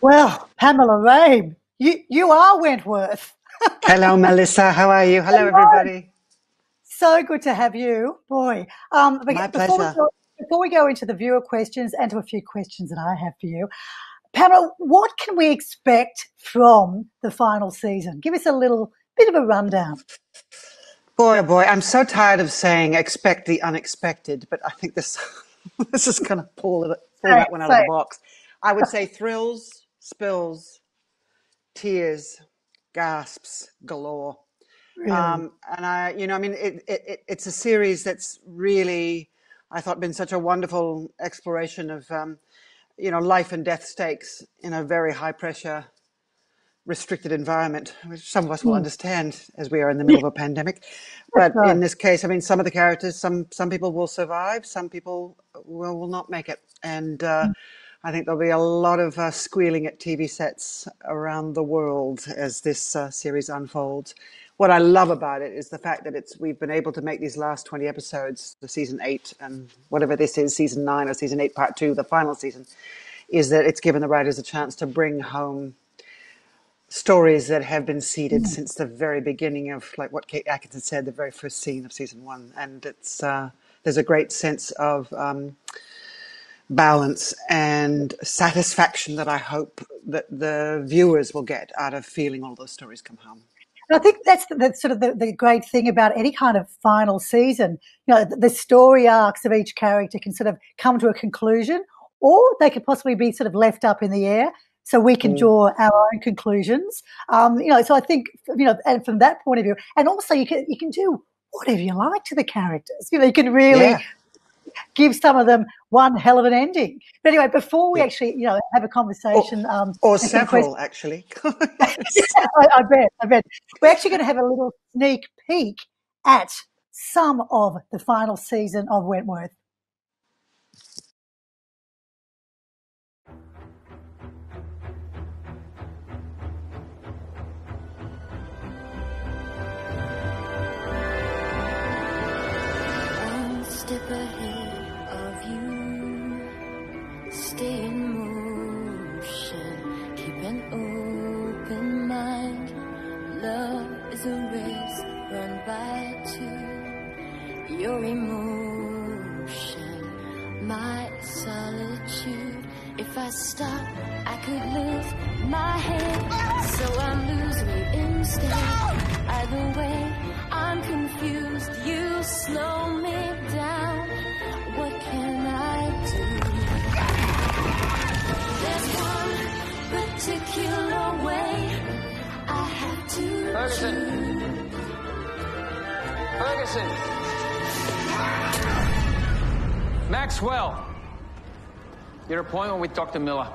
Well, Pamela Rabe, you, you are Wentworth. Hello, Melissa. How are you? Hello, everybody. So good to have you. Boy, um, My before we, pleasure. go, before we go into the viewer questions and to a few questions that I have for you, Pamela, what can we expect from the final season? Give us a little bit of a rundown. Boy, oh boy, I'm so tired of saying expect the unexpected, but I think this this is going to pull it, pull that one out of the box. I would say thrills, spills, tears, gasps galore. really. Um, and I, you know, I mean, it, it, it, it's a series that's really, I thought, been such a wonderful exploration of, um, you know, life and death stakes in a very high pressure restricted environment, which some of us will Mm. understand as we are in the Yeah, middle of a pandemic. But right. in this case, I mean, some of the characters, some some people will survive, some people will will not make it, and uh, Mm. I think there'll be a lot of uh, squealing at TV sets around the world as this uh, series unfolds. What I love about it is the fact that it's we've been able to make these last twenty episodes, the season eight and whatever this is, season nine or season eight, part two, the final season, is that it's given the writers a chance to bring home stories that have been seeded Mm. since the very beginning of like what Kate Atkinson said, the very first scene of season one, and it's uh, there's a great sense of um, balance and satisfaction that I hope that the viewers will get out of feeling all those stories come home. And I think that's the, that's sort of the, the great thing about any kind of final season. You know, the, the story arcs of each character can sort of come to a conclusion, or they could possibly be sort of left up in the air, so we can Mm. draw our own conclusions. Um, you know, so I think you know, and from that point of view, and also you can you can do whatever you like to the characters. You know, you can really Yeah, give some of them one hell of an ending. But anyway, before we yeah, actually you know have a or conversation um, or and some several actually. Yeah, I, I bet. I bet. We're actually going to have a little sneak peek at some of the final season of Wentworth. One stay in motion, keep an open mind. Love is a race run by two. Your emotion, my solitude. If I stop, I could lose my head, so I'm losing you instead. Either way, I'm confused. You slow Ferguson. Ferguson, Maxwell, your appointment with Dr. Miller.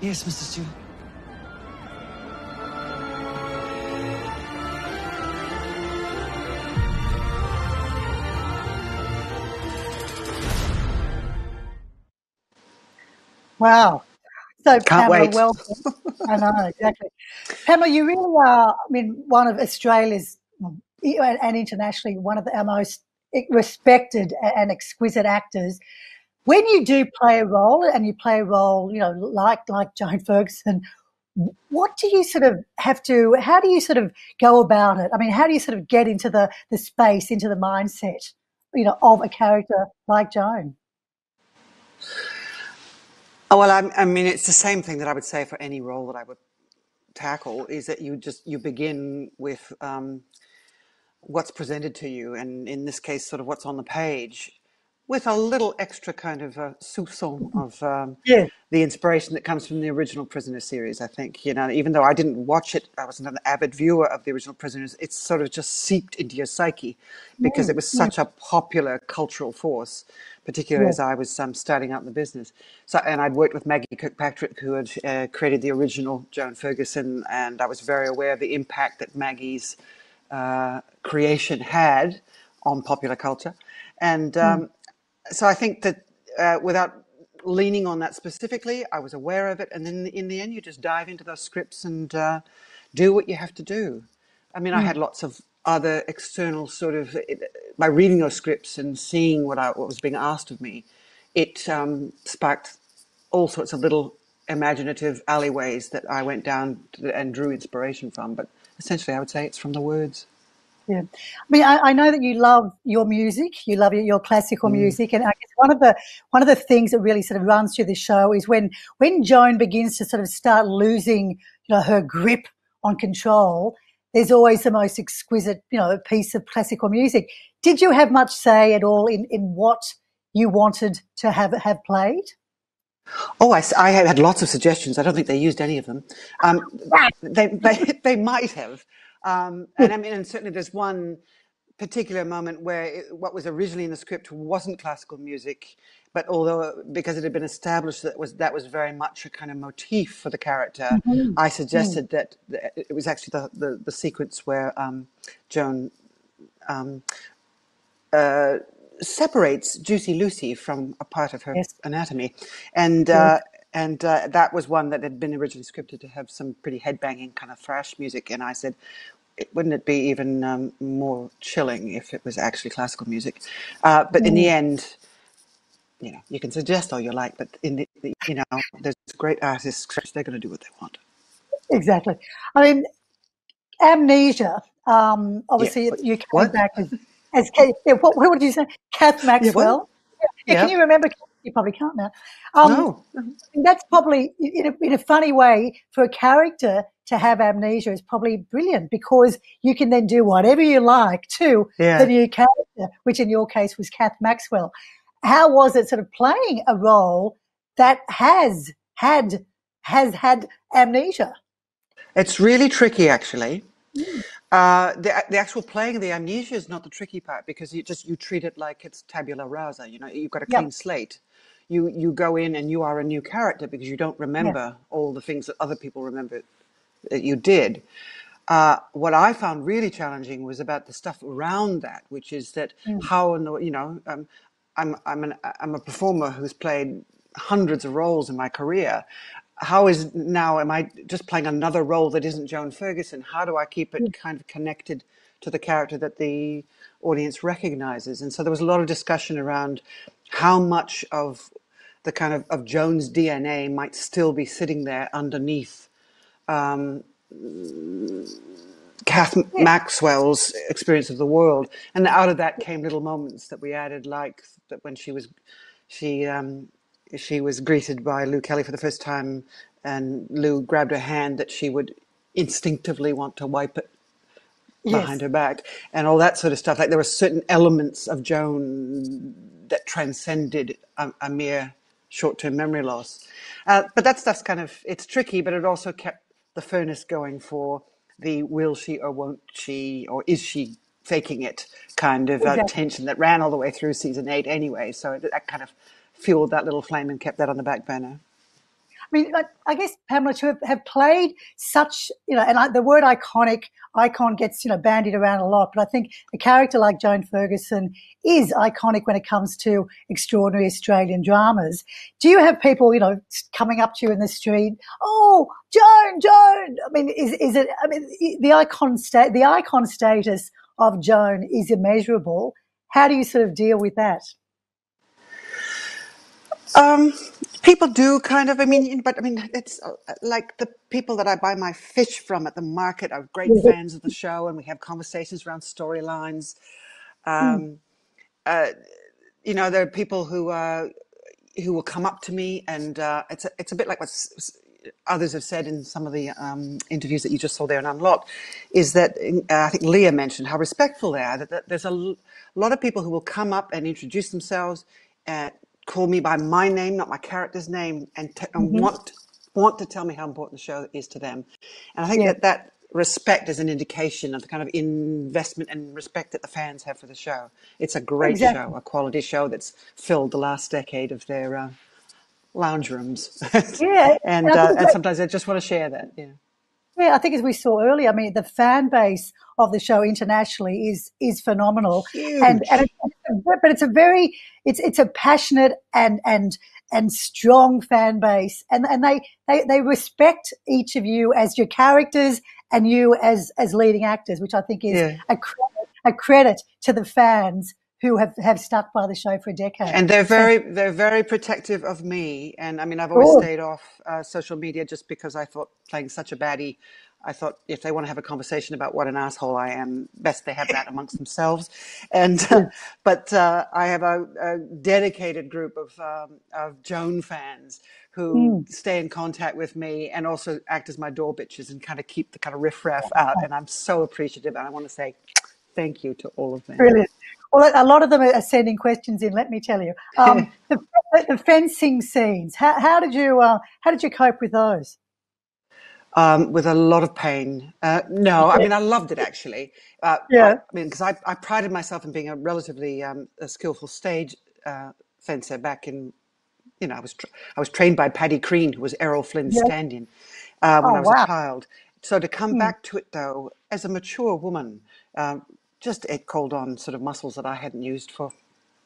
Yes, Mr. Stewart. Wow. So, Can't Pamela, wait. welcome. I know, exactly. Pamela, you really are, I mean, one of Australia's and internationally, one of our most respected and exquisite actors. When you do play a role and you play a role, you know, like like Joan Ferguson, what do you sort of have to how do you sort of go about it i mean how do you sort of get into the the space into the mindset you know of a character like joan Oh, well, I'm, I mean, it's the same thing that I would say for any role that I would tackle is that you just you begin with um, what's presented to you, and in this case, sort of what's on the page, with a little extra kind of a soupçon of um, yeah the inspiration that comes from the original Prisoner series. I think you know, even though I didn't watch it, I wasn't an avid viewer of the original Prisoners. It's sort of just seeped into your psyche because it mm, was such a popular cultural force, particularly yeah as I was um, starting out in the business. So, and I'd worked with Maggie Kirkpatrick, who had uh, created the original Joan Ferguson, and I was very aware of the impact that Maggie's uh, creation had on popular culture. And mm, um, so I think that uh, without leaning on that specifically, I was aware of it. And then in the end, you just dive into those scripts and uh, do what you have to do. I mean, I mm, had lots of other external sort of, by reading those scripts and seeing what, I, what was being asked of me, it um, sparked all sorts of little imaginative alleyways that I went down and drew inspiration from. But essentially, I would say it's from the words. Yeah, I mean, I, I, know that you love your music, you love your, classical mm. music, and I guess one of the one of the things that really sort of runs through the show is when when Joan begins to sort of start losing, you know, her grip on control. There's always the most exquisite, you know, piece of classical music. Did you have much say at all in in what you wanted to have have played? Oh, I, I had lots of suggestions. I don't think they used any of them. Um, they, they, they might have. Um, and I mean, and certainly there's one particular moment where it, what was originally in the script wasn't classical music, but although because it had been established that was that was very much a kind of motif for the character, mm-hmm. I suggested mm. that it was actually the the, the sequence where um, Joan. Um, uh, separates Juicy Lucy from a part of her yes. anatomy, and uh, and uh, that was one that had been originally scripted to have some pretty headbanging kind of thrash music. And I said, wouldn't it be even um, more chilling if it was actually classical music? Uh, but in the mm. end, you know, you can suggest all you like, but in the, the you know, there's great artists; they're going to do what they want. Exactly. I mean, amnesia. Um, obviously, yeah, you came what? back as, as yeah, what, what would you say, Kath Maxwell? Yeah, yeah, Can you remember you probably can't now. Um, no. That's probably, in a, in a funny way, for a character to have amnesia is probably brilliant because you can then do whatever you like to yeah. the new character, which in your case was Kath Maxwell. How was it sort of playing a role that has had, has had amnesia? It's really tricky, actually. Mm. Uh, the the actual playing of the amnesia is not the tricky part because you just you treat it like it's tabula rasa. You know, you've got a clean yep. slate you you go in and you are a new character because you don't remember all the things that other people remember that you did. Uh, what I found really challenging was about the stuff around that, which is that mm. how in the you know um, I'm I'm an I'm a performer who's played hundreds of roles in my career. How is now am I just playing another role that isn't Joan Ferguson? How do I keep it mm. kind of connected to the character that the audience recognizes? And so there was a lot of discussion around how much of the kind of, of Joan's DNA might still be sitting there underneath um, Kath yeah. Maxwell's experience of the world. And out of that came little moments that we added, like that when she was she um, she was greeted by Lou Kelly for the first time, and Lou grabbed her hand that she would instinctively want to wipe it behind yes. her back, and all that sort of stuff. Like there were certain elements of Joan that transcended a, a mere short-term memory loss. Uh, but that stuff's kind of it's tricky, but it also kept the furnace going for the will she or won't she or is she faking it kind of uh, exactly. uh, tension that ran all the way through season eight anyway. So that kind of fueled that little flame and kept that on the back burner. I mean, I guess Pamela to have, have played such, you know, and I, the word iconic, icon gets, you know, bandied around a lot, but I think a character like Joan Ferguson is iconic when it comes to extraordinary Australian dramas. Do you have people, you know, coming up to you in the street? Oh, Joan, Joan. I mean, is, is it, I mean, the icon state, the icon status of Joan is immeasurable. How do you sort of deal with that? Um, people do kind of. I mean, but I mean, it's uh, like the people that I buy my fish from at the market are great mm-hmm. fans of the show, and we have conversations around storylines. Um, mm. uh, you know, there are people who uh, who will come up to me, and uh, it's a, it's a bit like what others have said in some of the um, interviews that you just saw there in Unlocked, is that uh, I think Leah mentioned how respectful they are. That, that there's a l- lot of people who will come up and introduce themselves. Call me by my name, not my character's name, and, t- and mm-hmm. want want to tell me how important the show is to them. And I think yeah. that that respect is an indication of the kind of investment and respect that the fans have for the show. It's a great exactly. show, a quality show that's filled the last decade of their uh, lounge rooms. yeah, and uh, and sometimes I just want to share that. Yeah. Yeah, I think as we saw earlier, I mean, the fan base of the show internationally is is phenomenal, Huge. and, and it's, but it's a very it's it's a passionate and and and strong fan base, and and they they they respect each of you as your characters and you as as leading actors, which I think is yeah. a credit, a credit to the fans who have, have stuck by the show for a decade. And they're very they're very protective of me. And I mean, I've always stayed off uh, social media just because I thought playing such a baddie. I thought if they want to have a conversation about what an asshole I am, best they have that amongst themselves. And uh, but uh, I have a, a dedicated group of um, of Joan fans who Mm. stay in contact with me and also act as my door bitches and kind of keep the kind of riffraff out. And I'm so appreciative, and I want to say thank you to all of them. Brilliant. Well, a lot of them are sending questions in. Let me tell you, um, the, the fencing scenes. How, how did you uh, how did you cope with those? um, with a lot of pain. Uh, no, I mean I loved it actually. Uh, Yeah. I mean because I, I prided myself in being a relatively um, a skillful stage uh, fencer back in. You know, I was tra- I was trained by Paddy Crean, who was Errol Flynn's Yeah. stand-in uh, when Oh I was a child. So to come Mm. back to it though, as a mature woman, um, just it called on sort of muscles that I hadn't used for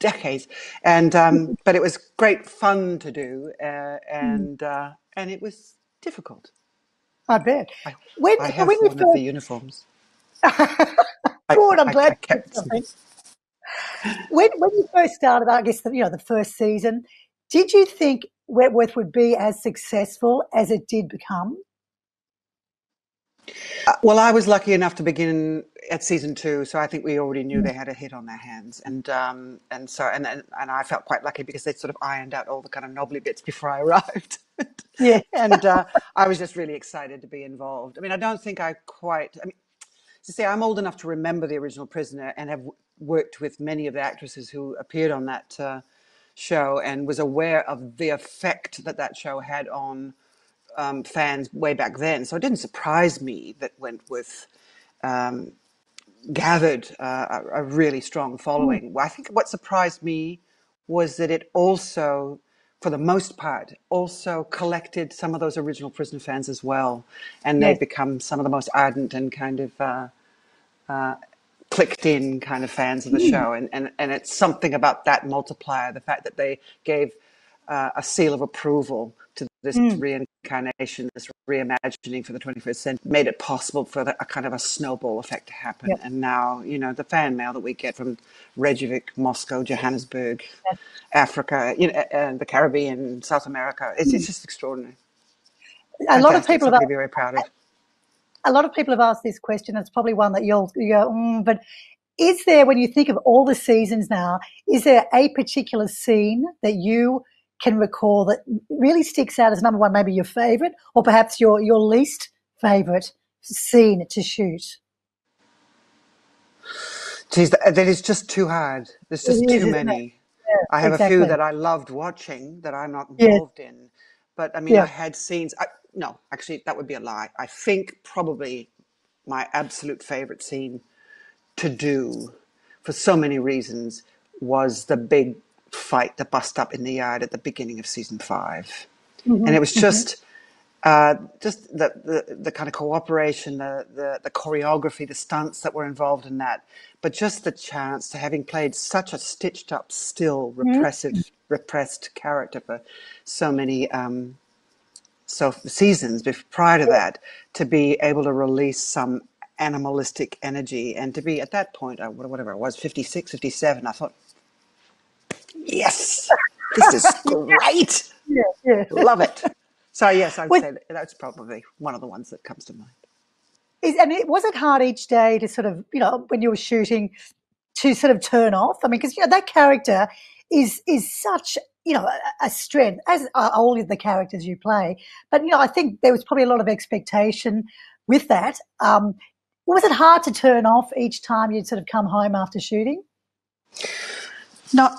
decades, and um, but it was great fun to do, uh, Mm. and uh, and it was difficult. I bet. I, When I have when you one of the first uniforms. Good, I'm I, glad I kept something. When when you first started, I guess the, you know the first season, did you think Wentworth would be as successful as it did become? Uh, well, I was lucky enough to begin at season two, so I think we already knew Mm. they had a hit on their hands, and um, and so and, and and I felt quite lucky because they sort of ironed out all the kind of knobbly bits before I arrived, Yeah. and uh, I was just really excited to be involved. I mean, I don't think I quite. I mean, to say I'm old enough to remember the original Prisoner and have worked with many of the actresses who appeared on that uh, show, and was aware of the effect that that show had on um, fans way back then. So it didn't surprise me that Wentworth um, gathered uh, a, a really strong Mm. following. Well, I think what surprised me was that it also, for the most part, also collected some of those original Prisoner fans as well, and they've become some of the most ardent and kind of uh, clicked in kind of fans of the Mm. show. And, and, and it's something about that multiplier, the fact that they gave uh, a seal of approval to this Mm. reincarnation, this reimagining for the 21st century, made it possible for the, a kind of a snowball effect to happen. Yep. And now, you know, the fan mail that we get from Reykjavik, Moscow, Johannesburg, Yes. Africa, you know, and the Caribbean, South America, it's, it's just extraordinary. A lot of people have Something to be very proud of. a lot of people have asked this question. It's probably one that you'll you go, mm, but is there, when you think of all the seasons now, is there a particular scene that you can recall that really sticks out as number one, maybe your favourite, or perhaps your your least favourite scene to shoot? Geez, that, that is just too hard. There's just is, too many. Yeah, I have a few that I loved watching that I'm not Yeah, involved in. But I mean, I had scenes. I, no, actually, that would be a lie. I think probably my absolute favorite scene to do for so many reasons was the big fight the bust up in the yard at the beginning of season 5 hmm and it was hmm just uh, just the, the the kind of cooperation, the, the the choreography, the stunts that were involved in that, but just the chance to having played such a stitched up, still repressive, repressed character for so many um, so seasons bef- prior to that, to be able to release some animalistic energy and to be at that point, uh, whatever it was, 56, 57, I thought, yes, this is great. yeah, yeah. Love it. So yes, I would Was, say that that's probably one of the ones that comes to mind. is, and it, was it hard each day to sort of, you know, when you were shooting, to sort of turn off? I mean, because you know that character is is such you know a, a strength, as are all of the characters you play. But you know, I think there was probably a lot of expectation with that. Um, was it hard to turn off each time you'd sort of come home after shooting? Not,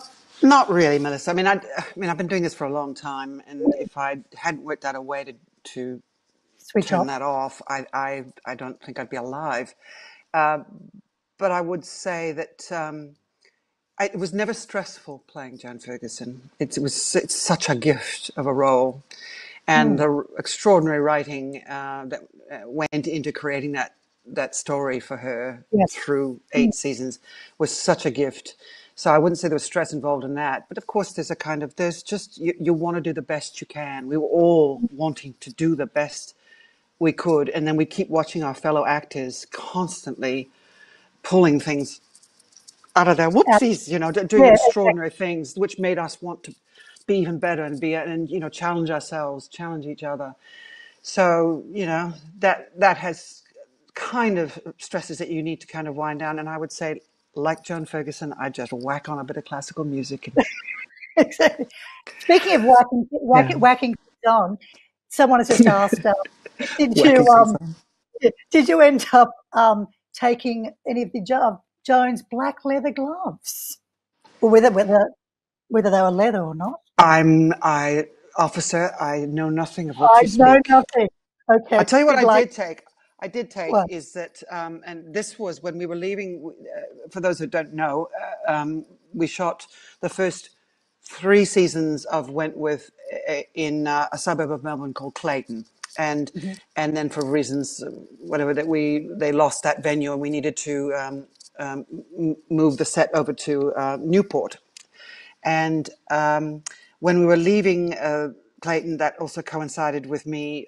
not really, Melissa. I mean, I, I mean, I've been doing this for a long time, and if I hadn't worked out a way to to Switch turn off. that off, I, I, I don't think I'd be alive. Uh, but I would say that um, I, it was never stressful playing Joan Ferguson. It, was it's such a gift of a role, and Mm, the extraordinary writing uh, that uh, went into creating that that story for her yes. through Mm, eight seasons was such a gift. So I wouldn't say there was stress involved in that, but of course there's a kind of there's just you, you want to do the best you can. We were all wanting to do the best we could, and then we keep watching our fellow actors constantly pulling things out of their whoopsies, you know, doing Yeah, extraordinary things, which made us want to be even better and be and you know challenge ourselves, challenge each other. So you know that that has kind of stresses that you need to kind of wind down. And I would say, like Joan Ferguson, I just whack on a bit of classical music. And, exactly. Speaking of whacking, whack, Yeah. whacking on, someone has just asked, uh, did you um, did you end up um, taking any of the jo- Joan's black leather gloves, or whether whether whether they were leather or not? I'm I officer. I know nothing of what I you know speak. nothing. Okay, I'll tell you what good I luck. did take. I did take is that, um, and this was when we were leaving. Uh, for those who don't know, uh, um, we shot the first three seasons of Wentworth uh, in uh, a suburb of Melbourne called Clayton, and Mm-hmm. and then for reasons uh, whatever that we they lost that venue and we needed to um, um, move the set over to uh, Newport, and um, when we were leaving uh, Clayton, that also coincided with me.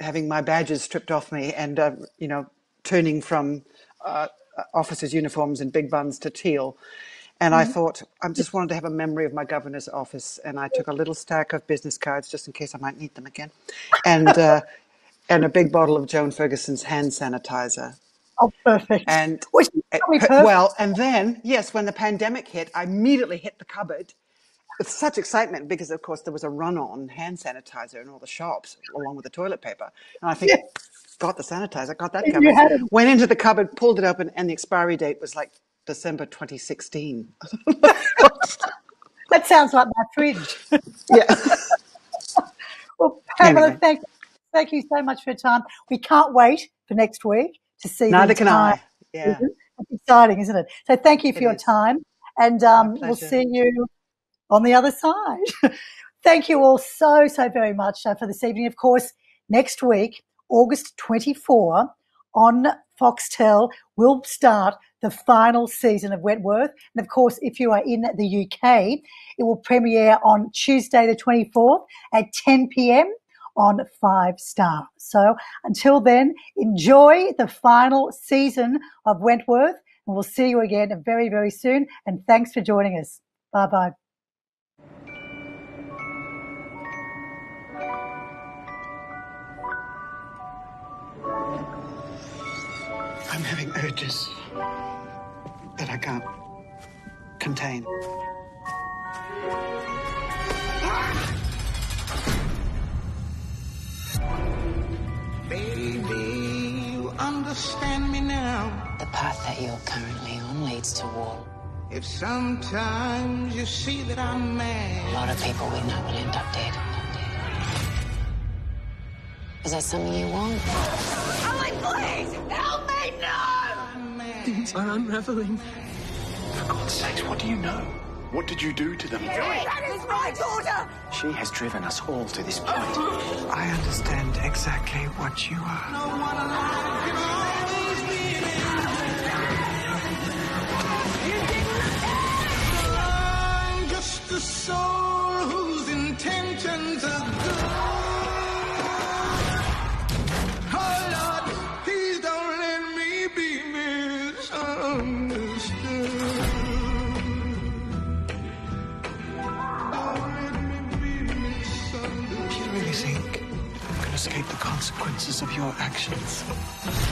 Having my badges stripped off me and uh, you know turning from uh, officers' uniforms and big buns to teal. And I thought I just wanted to have a memory of my governor's office, and I took a little stack of business cards just in case I might need them again, and uh, and a big bottle of Joan Ferguson's hand sanitizer. Oh, perfect. And Which is probably per- perfect. well, and then yes, when the pandemic hit, I immediately hit the cupboard with such excitement because, of course, there was a run-on hand sanitizer in all the shops along with the toilet paper. And I think, Yeah. got the sanitizer, got that covered. it. Went into the cupboard, pulled it open, and the expiry date was like December 2016. That sounds like my fridge. yeah. Well, Pamela, Anyway. thank, thank you so much for your time. We can't wait for next week to see Neither can I. Yeah. It's exciting, isn't it? So thank you for It your is. time, and um, we'll see you on the other side. thank you all so, so very much uh, for this evening. Of course, next week, August 24, on Foxtel, we'll start the final season of Wentworth. And of course, if you are in the UK, it will premiere on Tuesday, the 24th at 10 p.m. on Five Star. So until then, enjoy the final season of Wentworth, and we'll see you again very, very soon. And thanks for joining us. Bye bye. Urges that I can't contain. Baby, you understand me now. The path that you're currently on leads to war. If sometimes you see that I'm mad. A lot of people we know will end up dead. Is that something you want? Things are unraveling. For God's sakes, what do you know? What did you do to them? That is my daughter! She has driven us all to this point. I understand exactly what you are. I'm just a soul whose intentions are good. Your actions?